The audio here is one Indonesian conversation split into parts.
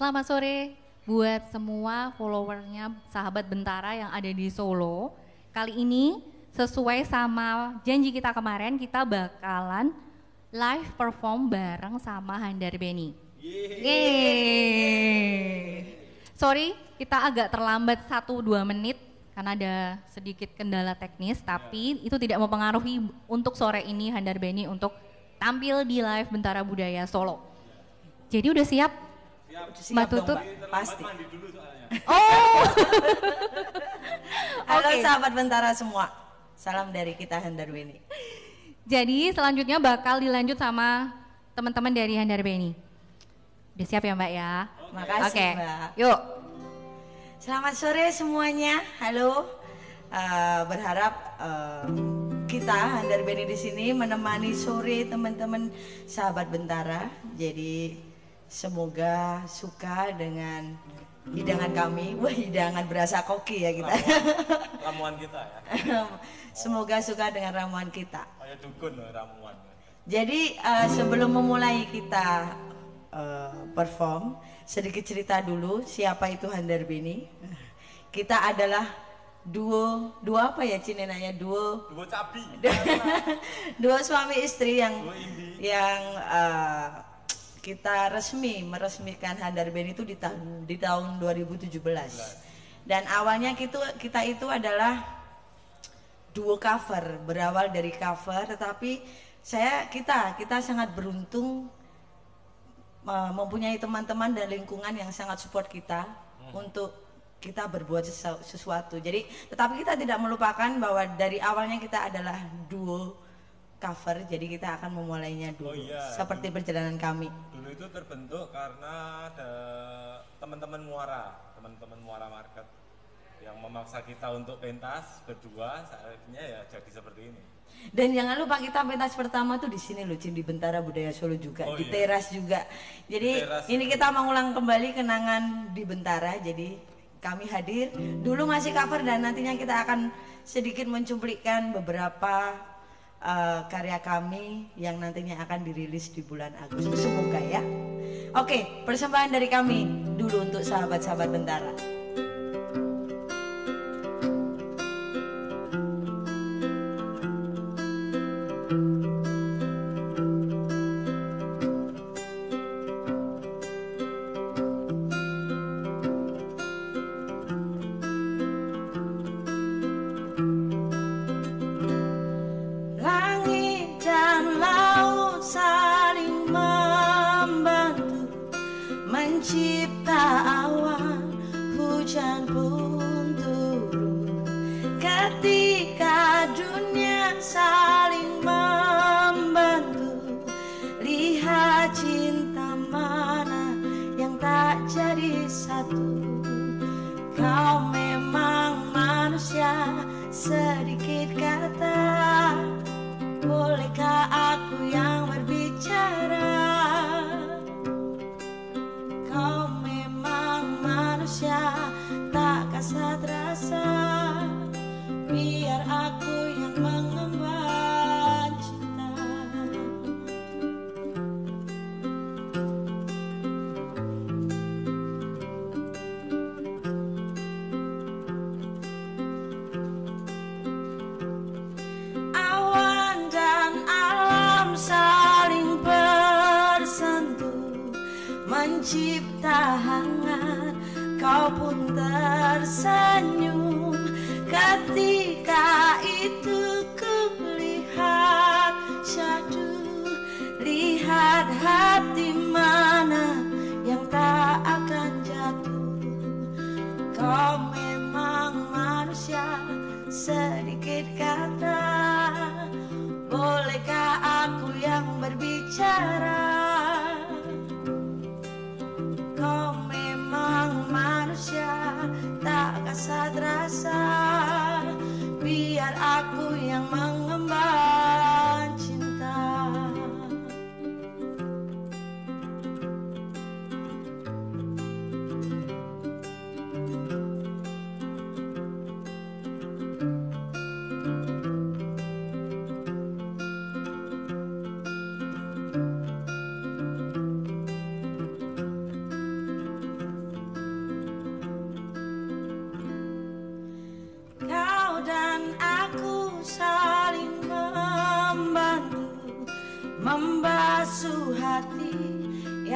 Selamat sore buat semua followernya sahabat Bentara yang ada di Solo. Kali ini sesuai sama janji kita kemarin kita bakalan live perform bareng sama Handar Beni. Yeay. Sorry, kita agak terlambat 1-2 menit karena ada sedikit kendala teknis, tapi itu tidak mempengaruhi untuk sore ini Handar Beni untuk tampil di live Bentara Budaya Solo. Jadi udah siap? Siap, Mbak Tutut? Pasti. Mandi dulu soalnya. Oh. Halo Oke. sahabat Bentara semua. Salam dari kita Handar Weni. Jadi selanjutnya bakal dilanjut sama teman-teman dari Handar Beni. Udah siap ya Mbak ya? Makasih Oke, Mbak. yuk. Selamat sore semuanya. Halo. Eh, berharap eh, kita Handar Beni di sini menemani sore teman-teman sahabat Bentara. Jadi semoga suka dengan hidangan kami. Wah, hidangan berasa koki ya kita. Ramuan kita ya. semoga suka dengan ramuan kita. Kayak dukun loh ramuan. Jadi eh, sebelum memulai kita eh, perform, sedikit cerita dulu siapa itu Handar Beni. Kita adalah duo, duo apa ya Cine nanya duo, Dua cabi. duo suami istri yang Duo indie. yang eh, kita resmi meresmikan Handar Beni itu di tahun di tahun 2017. Dan awalnya kita kita itu adalah duo cover berawal dari cover tetapi saya kita kita sangat beruntung mempunyai teman-teman dan lingkungan yang sangat support kita untuk kita berbuat sesu- sesuatu. Jadi tetapi kita tidak melupakan bahwa dari awalnya kita adalah duo cover jadi kita akan memulainya dulu Oh iya. seperti perjalanan kami Dulu itu terbentuk karena ada teman-teman muara, teman-teman muara market yang memaksa kita untuk pentas berdua, akhirnya ya jadi seperti ini. Dan jangan lupa kita pentas pertama tuh di sini loh, Cin, di Bentara Budaya Solo juga, Oh, di iya. teras juga. Jadi Di teras. ini kita mengulang kembali kenangan di Bentara. Jadi kami hadir. Dulu masih cover dan nantinya kita akan sedikit mencuplikan beberapa uh, karya kami yang nantinya akan dirilis di bulan Agustus. Semoga ya. Oke, persembahan dari kami dulu untuk sahabat-sahabat Bentara. Langit satu. Kau memang manusia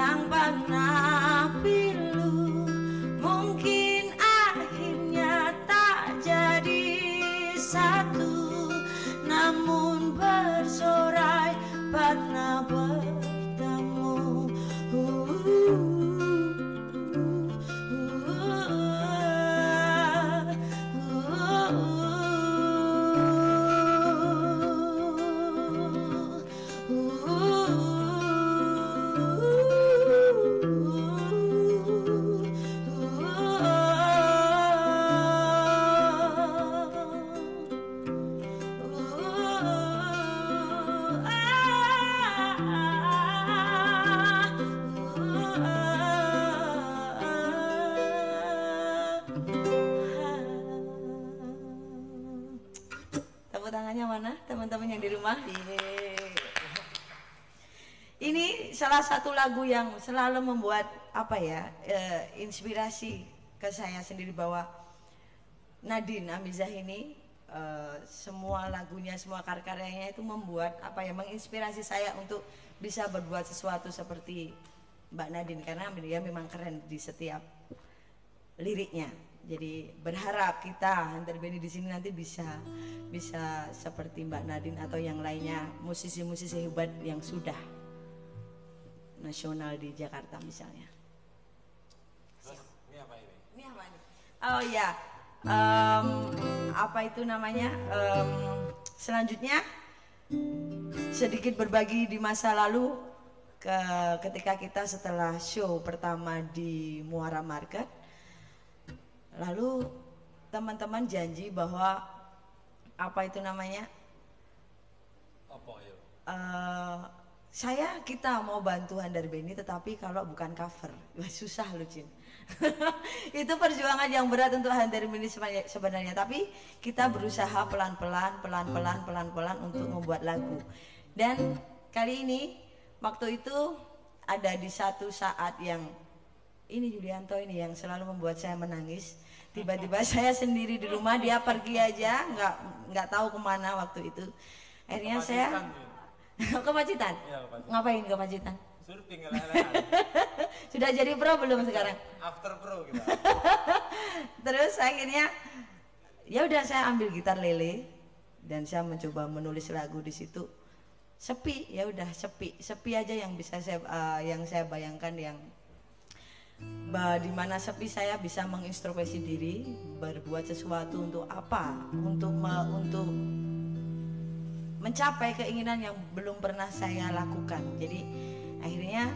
yang pernah yang selalu membuat apa ya eh, inspirasi ke saya sendiri bahwa Nadine Amizah ini eh, semua lagunya, semua karya-karyanya itu membuat apa ya menginspirasi saya untuk bisa berbuat sesuatu seperti Mbak Nadine karena dia memang keren di setiap liriknya. Jadi berharap kita Hunter Benny di sini nanti bisa bisa seperti Mbak Nadine atau yang lainnya musisi-musisi hebat yang sudah nasional di Jakarta misalnya. Terus ini apa ini? Ini apa nih? Oh ya, Em, apa itu namanya? Em, selanjutnya sedikit berbagi di masa lalu ke ketika kita setelah show pertama di Muara Market, lalu teman-teman janji bahwa apa itu namanya? Apa ya? eh saya kita mau bantu Handar Beni tetapi kalau bukan cover. Wah, susah loh Cin. Itu perjuangan yang berat untuk Handar Beni sebenarnya- tapi kita berusaha pelan-pelan pelan-pelan pelan-pelan untuk membuat lagu. Dan kali ini waktu itu ada di satu saat yang ini Yulianto ini yang selalu membuat saya menangis. Tiba-tiba saya sendiri di rumah dia pergi aja nggak nggak tahu ke mana waktu itu. Akhirnya saya. ke Pacitan? Iya, ke Pacitan. Ngapain ke Pacitan? Surfing. Sudah jadi pro belum sekarang? After pro kita. Terus akhirnya ya udah saya ambil gitar lele dan saya mencoba menulis lagu di situ. Sepi, ya udah sepi, sepi aja yang bisa saya eh, yang saya bayangkan yang bah, di mana sepi saya bisa mengintrospeksi diri, berbuat sesuatu untuk apa? Untuk me- untuk mencapai keinginan yang belum pernah saya lakukan. Jadi akhirnya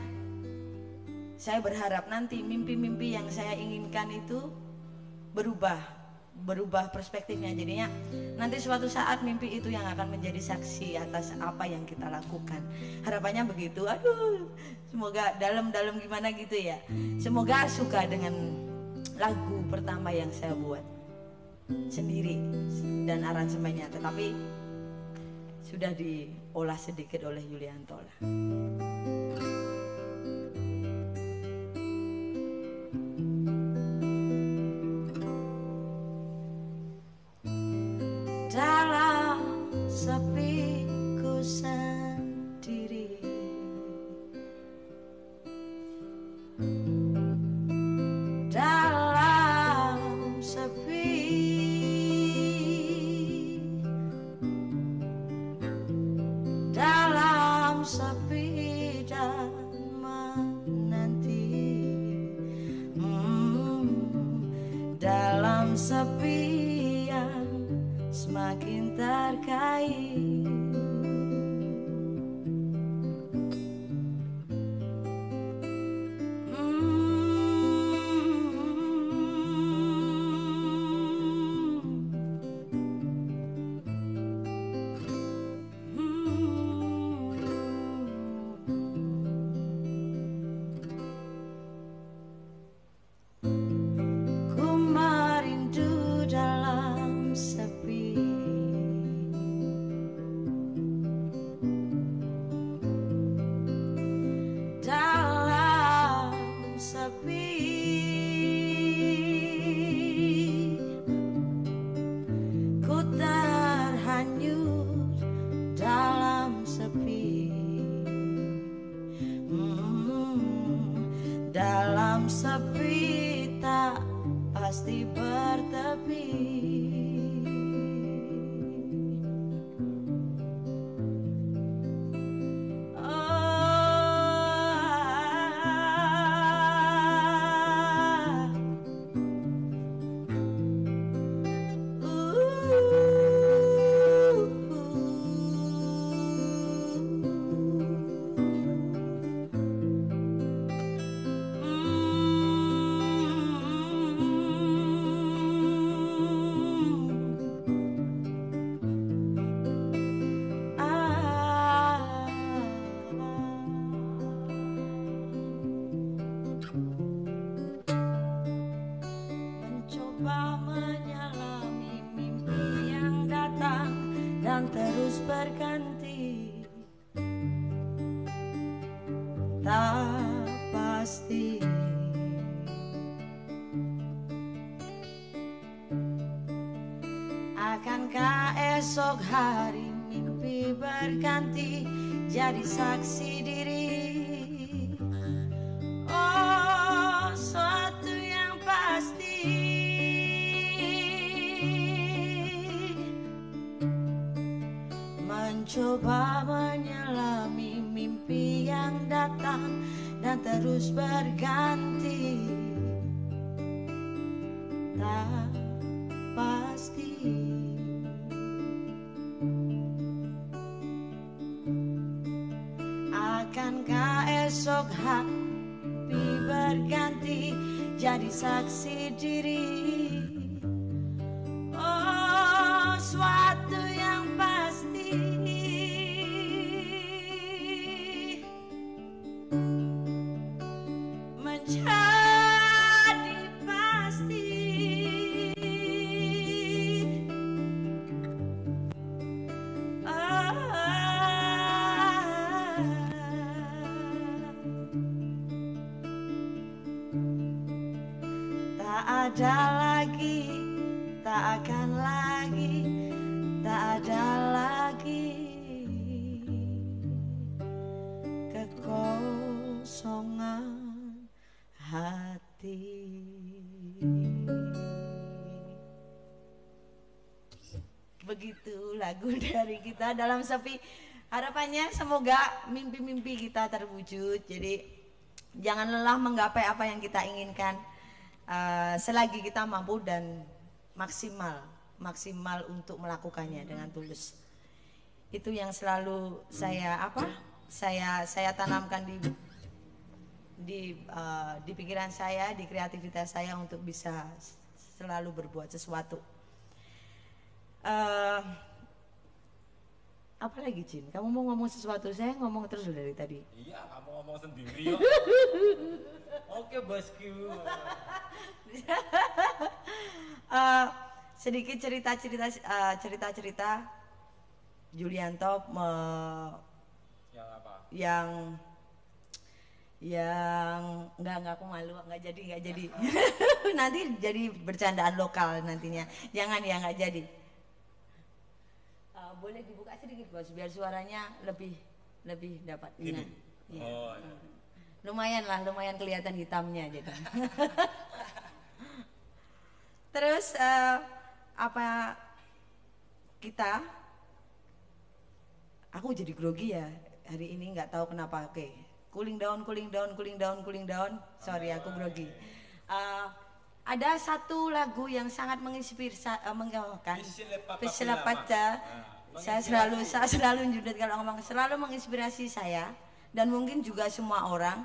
saya berharap nanti mimpi-mimpi yang saya inginkan itu berubah, berubah perspektifnya. Jadinya nanti suatu saat mimpi itu yang akan menjadi saksi atas apa yang kita lakukan. Harapannya begitu. Aduh, semoga dalam-dalam gimana gitu ya. Semoga suka dengan lagu pertama yang saya buat sendiri dan aransemennya. Tetapi sudah diolah sedikit oleh Yulianto lah. Sepi datang Dan terus berganti. Tak pasti. Akankah esok hari berganti Jadi saksi diri kita dalam sepi. Harapannya semoga mimpi-mimpi kita terwujud. Jadi jangan lelah menggapai apa yang kita inginkan. Eh, selagi kita mampu dan maksimal, maksimal untuk melakukannya dengan tulus. Itu yang selalu saya apa? Saya saya tanamkan di di eh, di pikiran saya, di kreativitas saya untuk bisa selalu berbuat sesuatu. Eh, apa lagi Jin? Kamu mau ngomong sesuatu? Saya ngomong terus dari tadi. Iya, kamu ngomong sendiri. Oke, bosku. Eh, sedikit cerita-cerita eh, cerita-cerita Julianto me- Yang apa? yang yang nggak nggak aku malu nggak jadi nggak jadi nanti jadi bercandaan lokal nantinya jangan ya nggak jadi boleh dibuka sedikit bos biar suaranya lebih lebih dapat Gini. Nah, iya. Oh, iya. lumayan lah lumayan kelihatan hitamnya jadi terus eh, apa kita aku jadi grogi ya hari ini nggak tahu kenapa oke cooling down cooling down cooling down cooling down sorry aku grogi Eh, ada satu lagu yang sangat menginspirasi uh, menggambarkan Pisilepata. Pilama. Saya selalu saya selalu Judit kalau ngomong selalu menginspirasi saya dan mungkin juga semua orang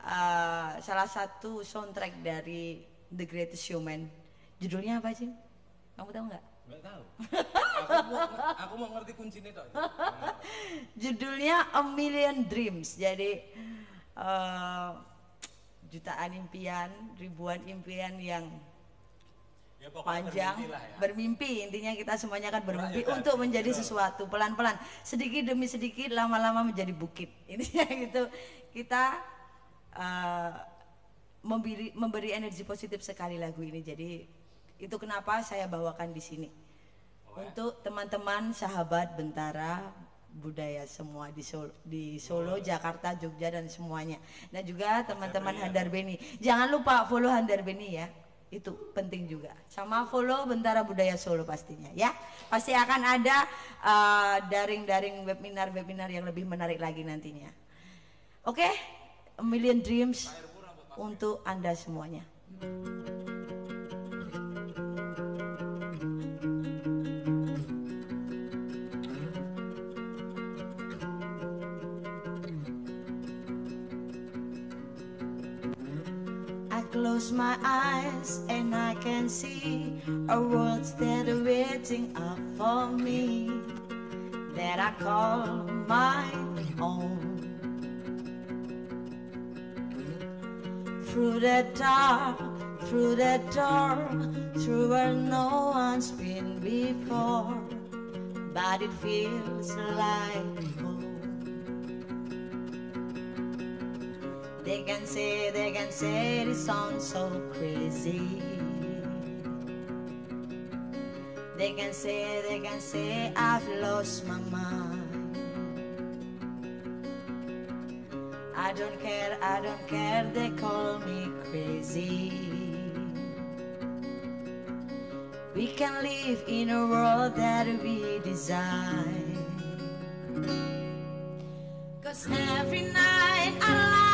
Eh, salah satu soundtrack dari The Greatest Showman judulnya apa sih kamu tahu nggak Nggak tahu. aku mau aku mau ngerti kuncinya tok. judulnya A Million Dreams jadi eh, jutaan impian ribuan impian yang Ya panjang ya. bermimpi. Intinya kita semuanya kan bermimpi untuk menjadi sesuatu. Pelan-pelan. Sedikit demi sedikit lama-lama menjadi bukit. Intinya gitu. Kita eh, memberi memberi energi positif sekali lagu ini. Jadi itu kenapa saya bawakan di sini. Untuk teman-teman sahabat bentara budaya semua di Solo, di Solo, Jakarta, Jogja dan semuanya. Dan juga teman-teman Handar Beni. Jangan lupa follow Handar Beni ya. Itu penting juga. Sama follow Bentara Budaya Solo pastinya ya. Pasti akan ada eh, daring-daring webinar-webinar yang lebih menarik lagi nantinya. Oke, A Million Dreams untuk Anda semuanya. Close my eyes and I can see a world that are waiting up for me that I call my own. Through the dark, through the door, through where no one's been before. but it feels like They can say, they can say it sounds so crazy. They can say, they can say I've lost my mind. I don't care, I don't care, they call me crazy. We can live in a world that we design. Cause every night I lie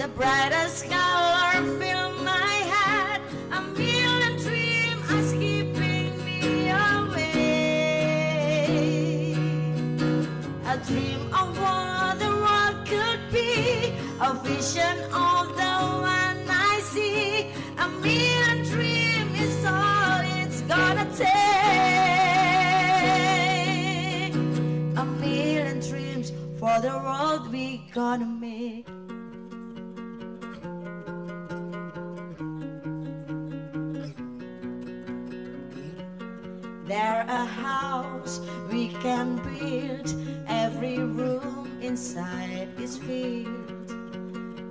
the brightest color fill my head. A million dreams are keeping me away. A dream of what the world could be, a vision of the one I see. A million dreams is all it's gonna take. A million dreams for the world we gonna can build. Every room inside is filled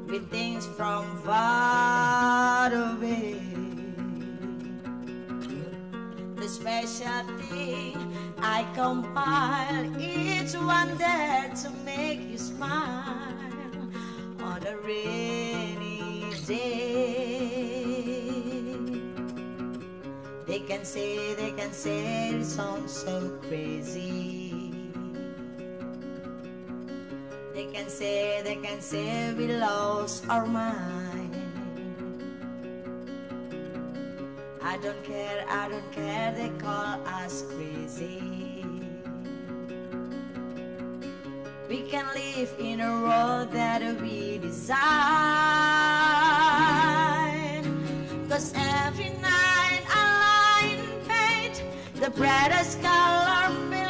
with things from far away. The special thing I compile each one there to make you smile on a rainy day. They can say, they can say it sounds so crazy. They can say, they can say we lost our mind. I don't care, I don't care, they call us crazy. We can live in a world that we design. Cause every night the brightest color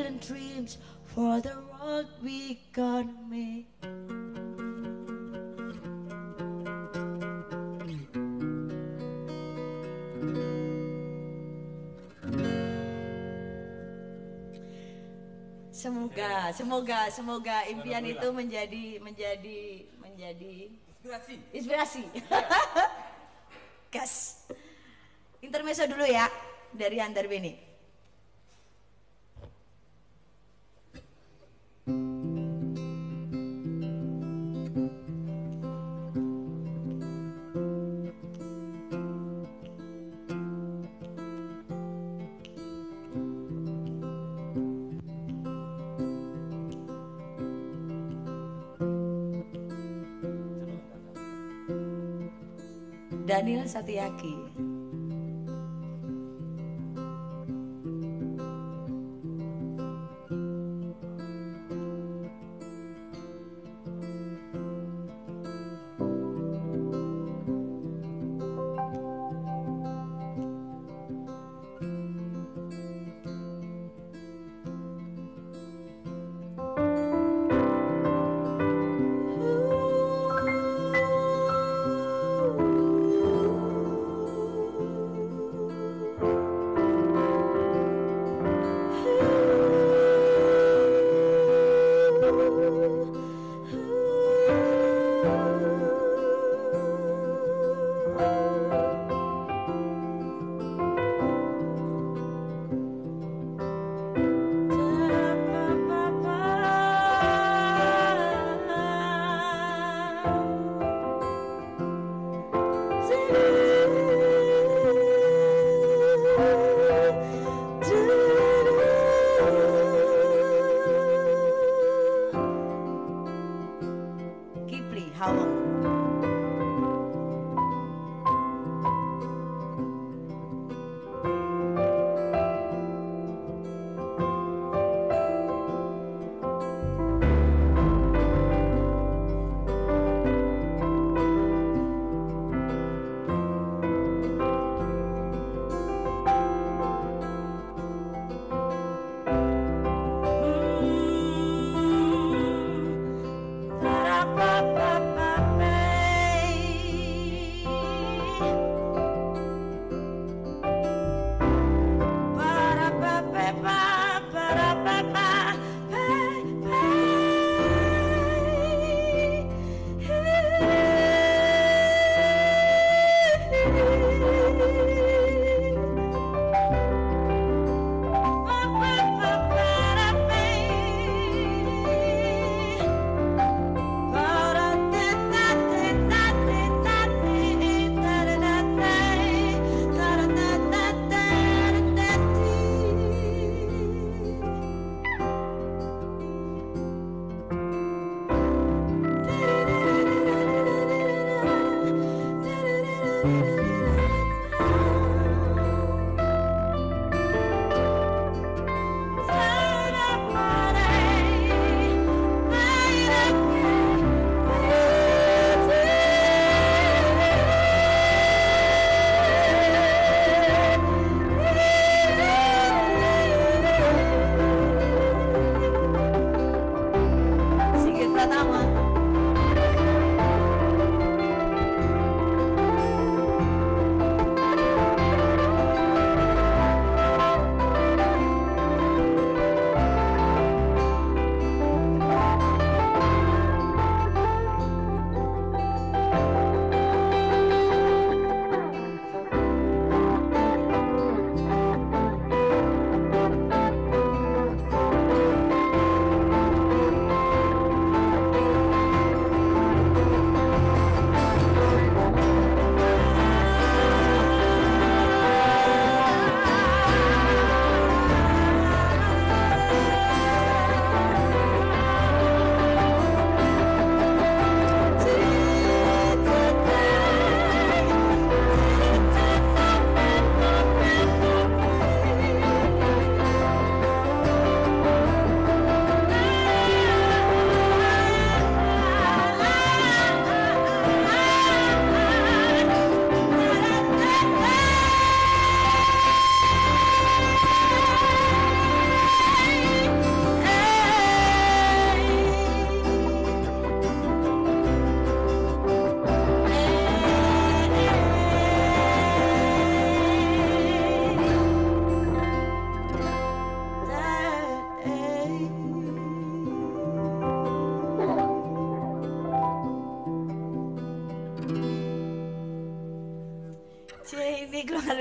million dreams for the world we gonna make. Semoga, semoga, semoga impian itu menjadi menjadi menjadi Inspirasi. inspirasi. Gas. Intermezzo dulu ya dari Antar Beni. Daniel Satiaki.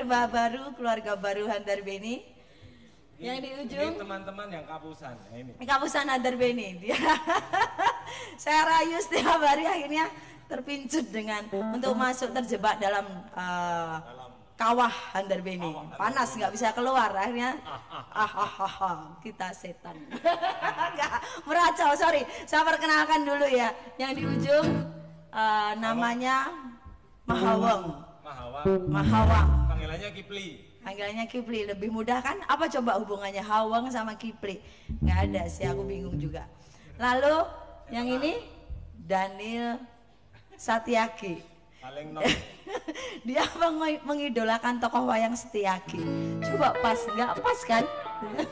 Baru, keluarga baru Handar Beni. Yang di Ini ujung teman-teman yang kapusan. Nah, ini. kapusan Handar Beni. Dia saya rayu setiap hari akhirnya terpincut dengan untuk masuk terjebak dalam uh, kawah Handar Beni. Panas nggak bisa keluar akhirnya ah ah ah, ah, kita setan. Nggak meracau, sorry. Saya perkenalkan dulu ya. Yang di ujung uh, namanya Mahawang. Mahawang. Mahawang. Panggilannya Kipli. Panggilannya Kipli lebih mudah kan? Apa coba hubungannya Hawang sama Kipli? Nggak ada sih, aku bingung juga. Lalu yang ini Daniel Satyaki. Paling. Dia mengi- mengidolakan tokoh wayang Setiaki. Coba pas, nggak pas kan?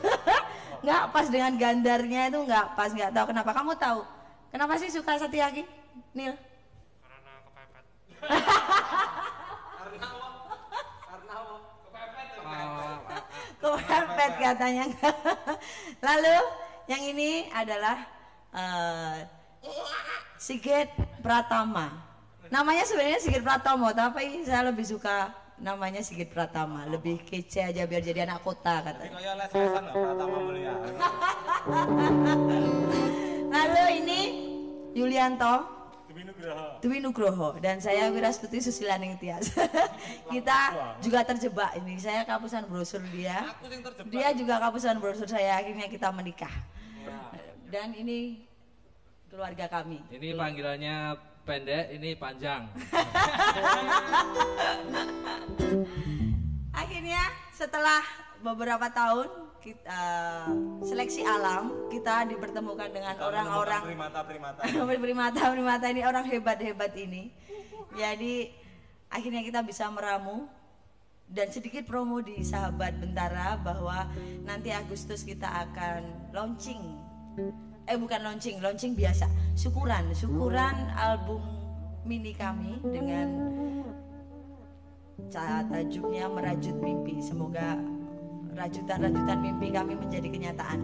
nggak pas dengan gandarnya itu nggak pas, nggak tahu kenapa. Kamu tahu kenapa sih suka Setiaki, Nil? Kepepet katanya. Lalu yang ini adalah eh, Sigit Pratama. Namanya sebenarnya Sigit Pratomo, tapi saya lebih suka namanya Sigit Pratama. Lebih kece aja biar jadi anak kota katanya. Pratama Mulia. Lalu ini Yulianto Nugroho. Dwi Nugroho dan saya Wirastuti Susilaning Tias. Kita juga terjebak ini. Saya kapusan brosur dia. Dia juga kapusan brosur saya. Akhirnya kita menikah. Dan ini keluarga kami. Ini panggilannya pendek, ini panjang. Akhirnya setelah beberapa tahun kita seleksi alam kita dipertemukan dengan orang-orang primata-primata. primata-primata ini orang hebat-hebat ini. Jadi akhirnya kita bisa meramu dan sedikit promo di sahabat Bentara bahwa nanti Agustus kita akan launching. Eh bukan launching, launching biasa. Syukuran, syukuran album mini kami dengan tajuknya merajut mimpi. Semoga rajutan-rajutan mimpi kami menjadi kenyataan.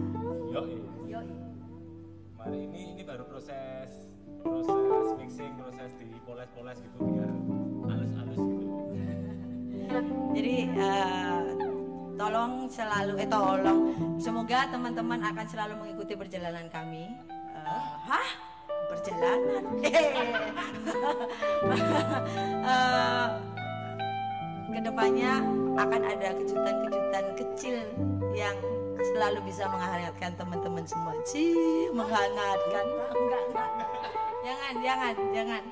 Yo, Yoi. mari ini ini baru proses proses mixing, proses dipoles-poles gitu biar halus-halus gitu. Jadi eh, tolong selalu eh tolong semoga teman-teman akan selalu mengikuti perjalanan kami. Eh, hah? Perjalanan. Eh, ke depannya akan ada kejutan-kejutan kecil yang selalu bisa menghangatkan teman-teman semua. Cih, menghangatkan. Jangan, jangan, jangan.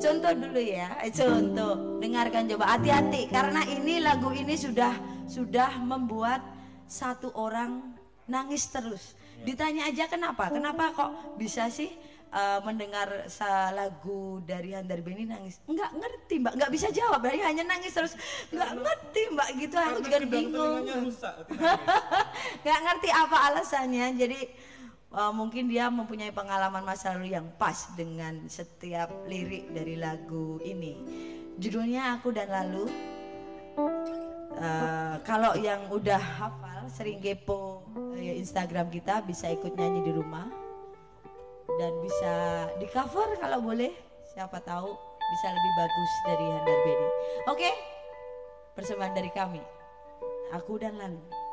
Contoh dulu ya, eh, contoh. Dengarkan coba hati-hati karena ini lagu ini sudah sudah membuat satu orang nangis terus. Ditanya aja kenapa? Kenapa kok bisa sih eh, mendengar lagu dari Handar Beni nangis? Enggak ngerti, Mbak. Enggak bisa jawab. Dia hanya nangis terus. Enggak ngerti, Mbak. Gitu aku juga bingung. nggak ngerti apa alasannya jadi uh, mungkin dia mempunyai pengalaman masa lalu yang pas dengan setiap lirik dari lagu ini judulnya aku dan lalu Uh, kalau yang udah hafal sering kepo uh, Instagram kita bisa ikut nyanyi di rumah dan bisa di cover kalau boleh. Siapa tahu bisa lebih bagus dari Handar Beni oke? Persembahan dari kami. Aku dan lalu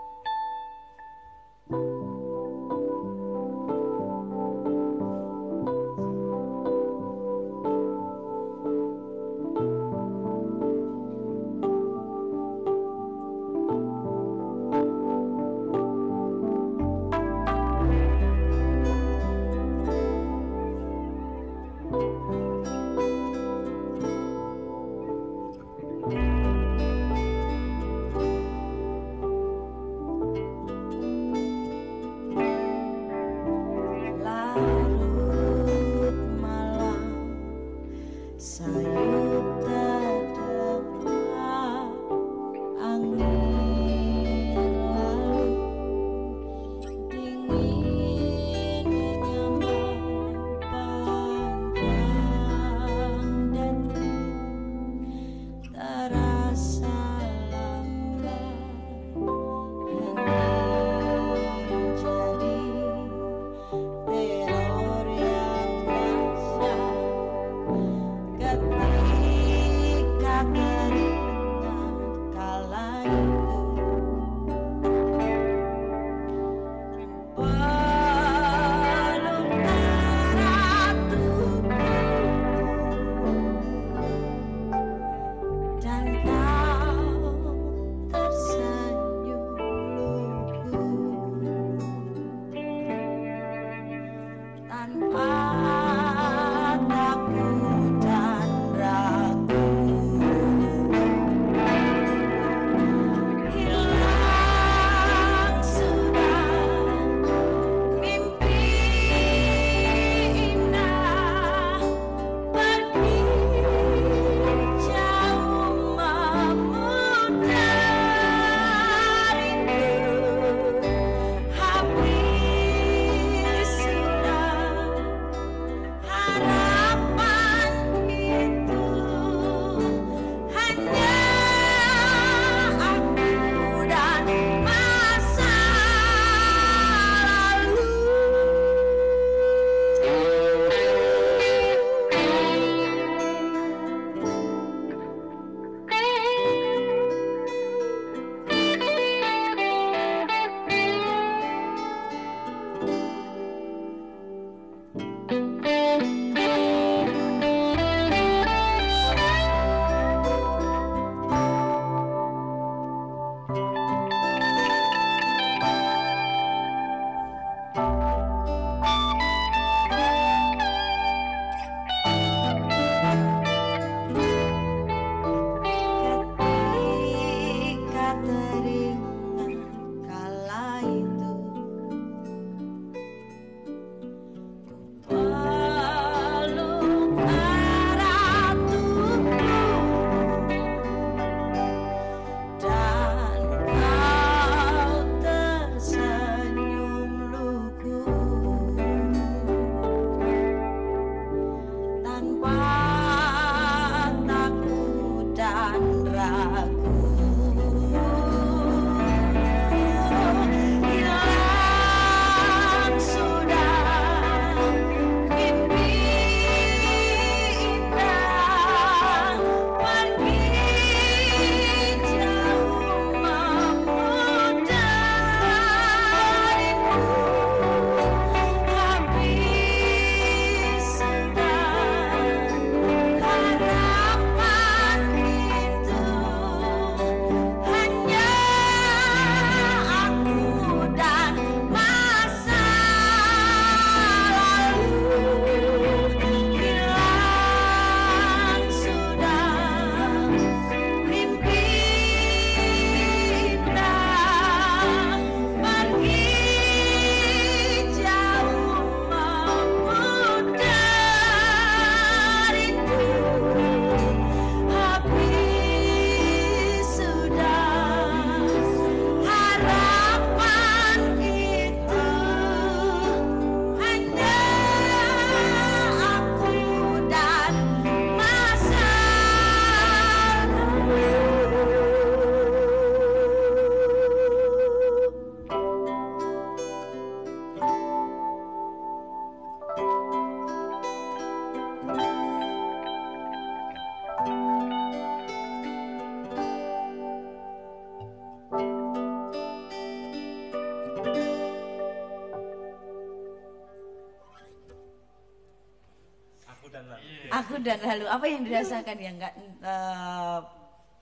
dan lalu apa yang dirasakan ya? Nggak eh,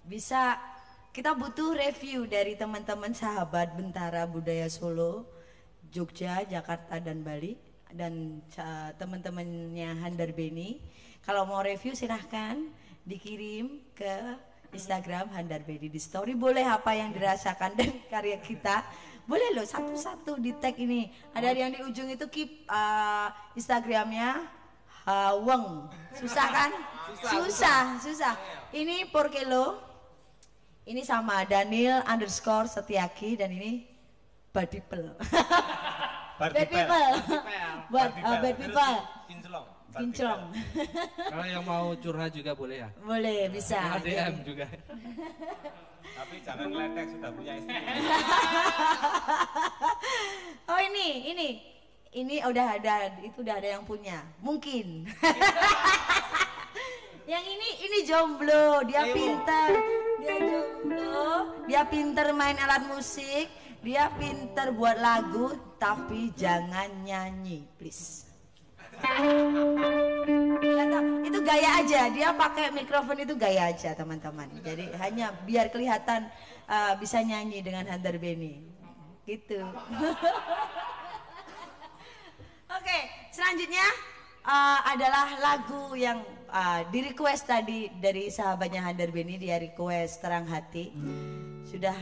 bisa kita butuh review dari teman-teman sahabat Bentara Budaya Solo, Jogja, Jakarta dan Bali dan ca- teman-temannya Handar Beni. Kalau mau review silahkan dikirim ke Instagram Handar Beni di story. Boleh apa yang dirasakan dan karya kita. Boleh loh satu-satu di tag ini. Ada yang di ujung itu keep uh, Instagramnya Haweng. Susah kan? Susah susah ini Porkelo. Ini sama Daniel underscore Setiaki dan ini Bad People. Bad. People. Buat Bar uh. Bad People. Kinclong. Kalau yang mau curhat juga boleh ya. boleh bisa. DM juga. Tapi jangan ngeletek sudah punya istri. Oh ini, ini, ini udah ada, itu udah ada yang punya, mungkin. yang ini, ini jomblo, dia pinter, dia jomblo, dia pinter main alat musik, dia pinter buat lagu, tapi jangan nyanyi, please. Itu gaya aja, dia pakai mikrofon itu gaya aja teman-teman. Jadi hanya biar kelihatan uh, bisa nyanyi dengan Handar Beni, gitu. Oke, selanjutnya uh, adalah lagu yang uh, di request tadi dari sahabatnya Handar Beni dia request Terang Hati. Sudah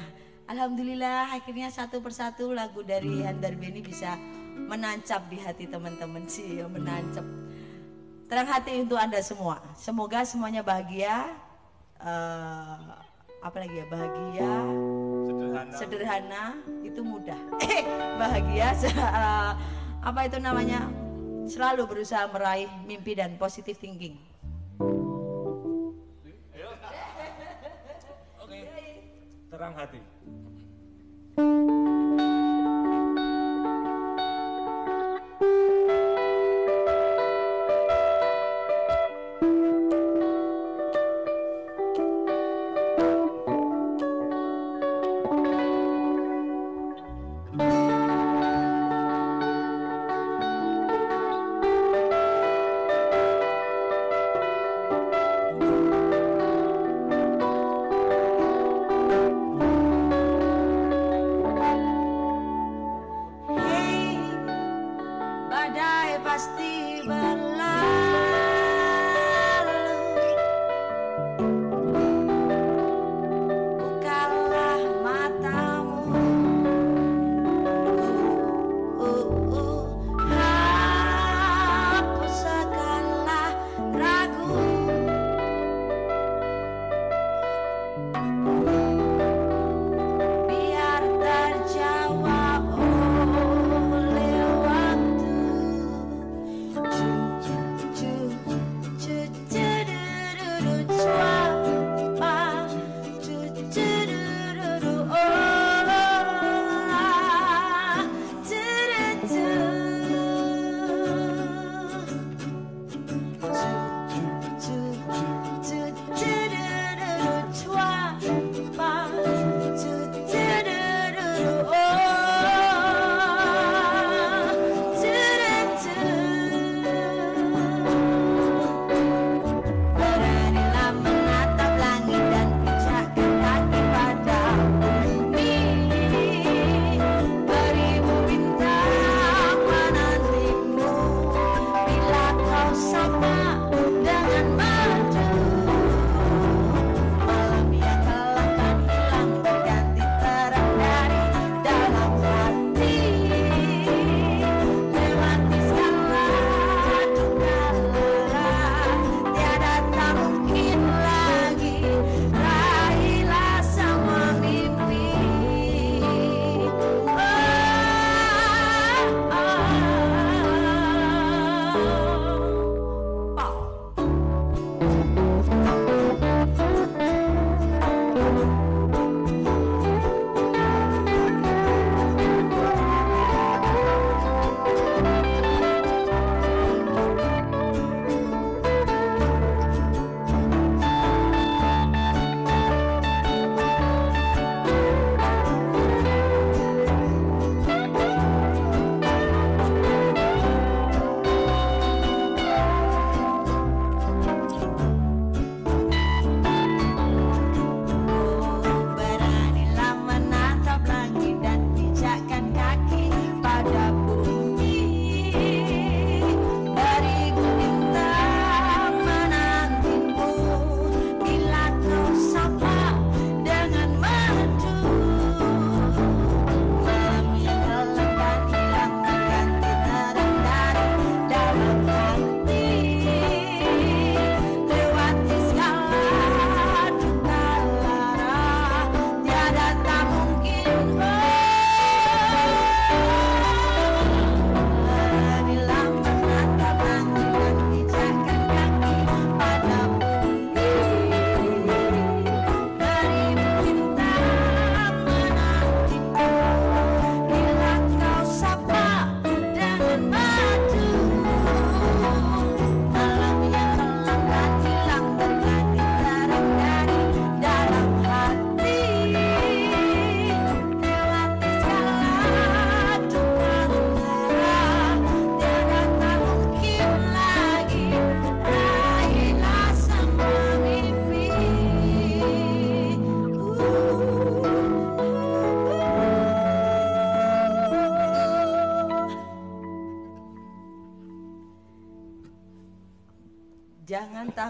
alhamdulillah akhirnya satu persatu lagu dari Handar Beni bisa menancap di hati teman-teman sih, ya, menancap. Terang hati untuk Anda semua. Semoga semuanya bahagia. uh, apa lagi ya? Bahagia, Sederhana. sederhana itu mudah Eh, bahagia eh, apa itu namanya selalu berusaha meraih mimpi dan positive thinking Oke. Terang hati.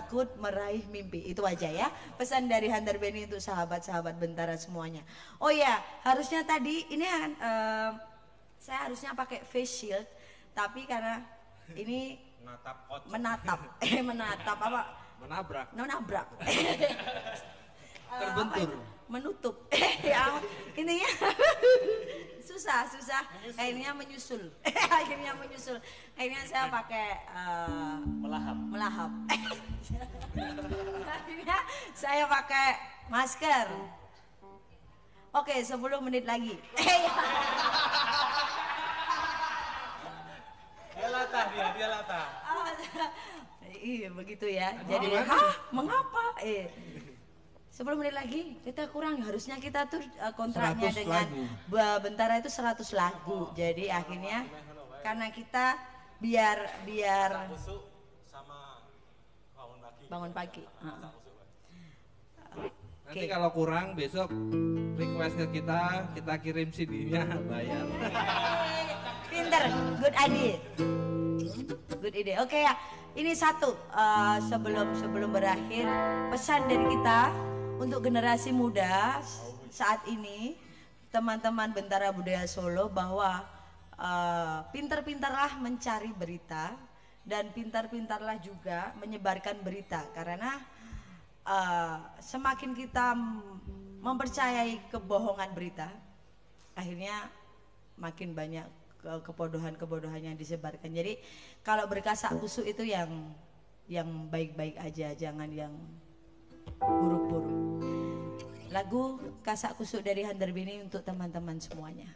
Takut meraih mimpi. Itu aja ya. Pesan dari Handar Beni untuk sahabat-sahabat Bentara semuanya. Oh ya, harusnya tadi ini kan eh, saya harusnya pakai face shield, tapi karena ini Natap kocok. menatap, eh menatap apa? Menabrak. Menabrak. Eh, Terbentur. itu? Menutup. ya, intinya susah, susah. Akhirnya menyusul. Akhirnya menyusul. Akhirnya saya pakai eh, Melahap. melahap. Akhirnya saya pakai masker. Oke, 10 menit lagi. Dia latah dia, dia latah. Oh, iya begitu ya. Jadi, hah, mengapa? Eh, 10 menit lagi kita kurang harusnya kita tuh eh, kontraknya 100 dengan lagu. Bentara itu 100 lagu. Jadi akhirnya karena kita biar biar sama bangun pagi. bangun pagi. Nanti Oke. kalau kurang besok request ke kita, kita kirim CD-nya bayar. Pinter, good idea. Good idea. Oke ya, ini satu eh, sebelum sebelum berakhir pesan dari kita untuk generasi muda saat ini teman-teman Bentara Budaya Solo bahwa eh, pintar-pintarlah mencari berita dan pintar-pintarlah juga menyebarkan berita karena eh, semakin kita mempercayai kebohongan berita akhirnya makin banyak ke- kebodohan-kebodohan yang disebarkan. Jadi kalau berkasak kusuk itu yang yang baik-baik aja, jangan yang buruk-buruk. Lagu Kasak Kusuk dari Handar Bini untuk teman-teman semuanya.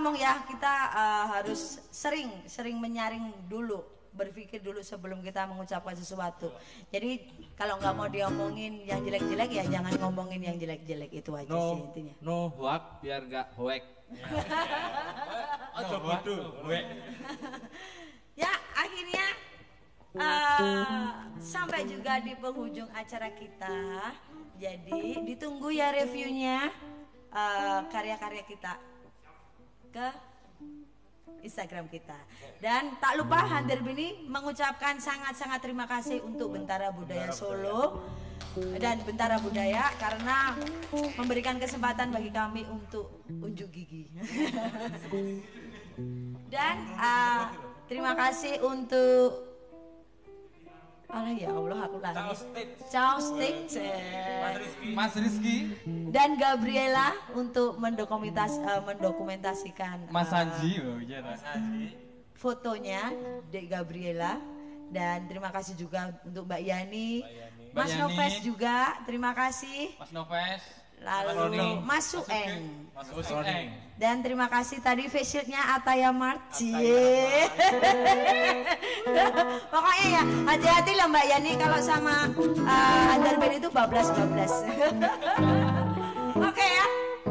Ngomong ya kita eh, harus sering sering menyaring dulu berpikir dulu sebelum kita mengucapkan sesuatu. Jadi kalau nggak mau diomongin yang jelek-jelek ya jangan ngomongin yang jelek-jelek itu aja No, sih intinya. no hoak biar nggak hoek. Ojo bodoh, wek. Ya akhirnya eh, sampai juga di penghujung acara kita. Jadi ditunggu ya reviewnya eh, karya-karya kita ke Instagram kita. Dan tak lupa Hander Bini mengucapkan sangat-sangat terima kasih untuk Bentara Budaya Solo dan Bentara Budaya karena memberikan kesempatan bagi kami untuk unjuk gigi. dan uh, terima kasih untuk Alah ya Allah aku lagi. Ciao, Stick. Mas Rizky. Mas Rizky, Dan Gabriela untuk mendokumentas, eh, mendokumentasikan Mas eh, Anji, oh iya Mas Haji. fotonya Dek Gabriela dan terima kasih juga untuk Mbak Yani, Yani. Mas Mbak Yani. Noves juga terima kasih Mas Noves, lalu Mas Sueng Mas Usik Eng. dan terima kasih tadi face shieldnya Ataya Marci pokoknya ya hati-hati lah Mbak Yani kalau sama uh, Andar Band itu bablas-bablas oke ya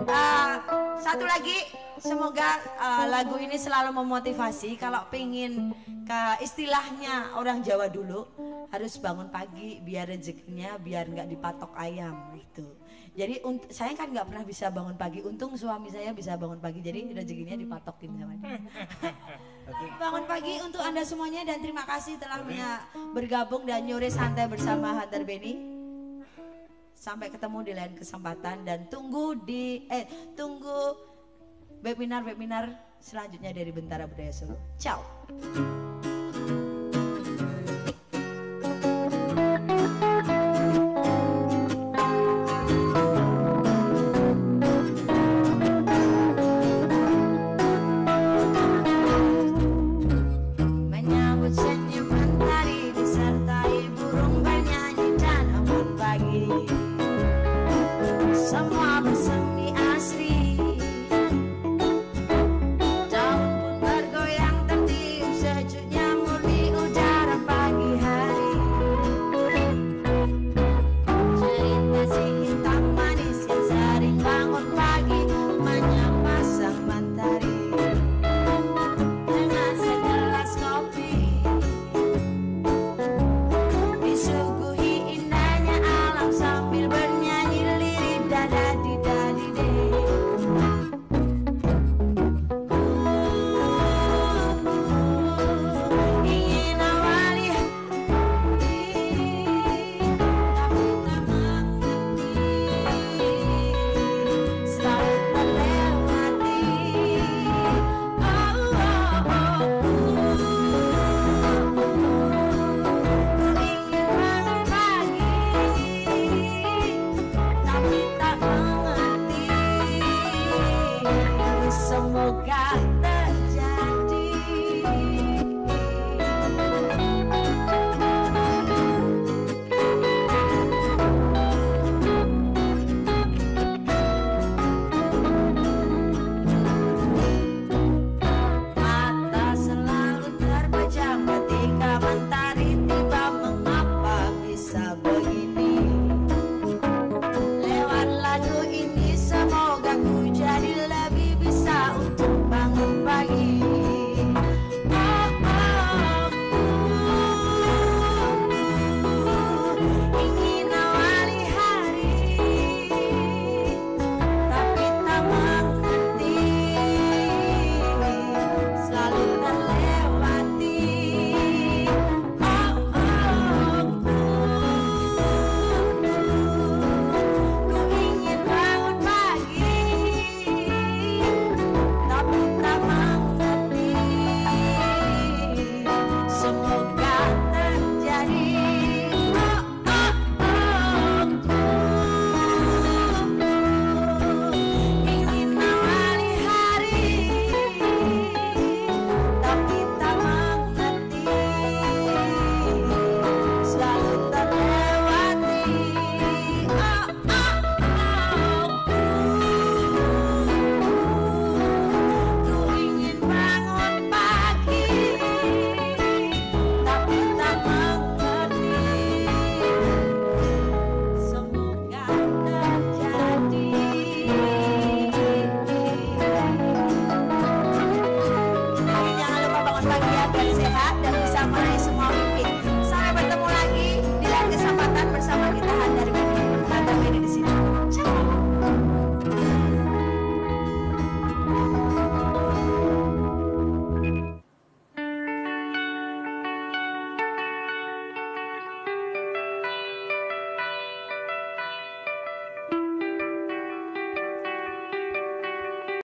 Uh, satu lagi. Semoga uh, lagu ini selalu memotivasi. Kalau pingin ke istilahnya orang Jawa dulu harus bangun pagi biar rezekinya biar nggak dipatok ayam gitu jadi saya kan nggak pernah bisa bangun pagi untung suami saya bisa bangun pagi jadi rezekinya dipatokin sama dia bangun pagi untuk anda semuanya dan terima kasih telah bergabung dan nyore santai bersama Hunter Benny sampai ketemu di lain kesempatan dan tunggu di eh tunggu webinar webinar selanjutnya dari Bentara Budaya Solo. Ciao.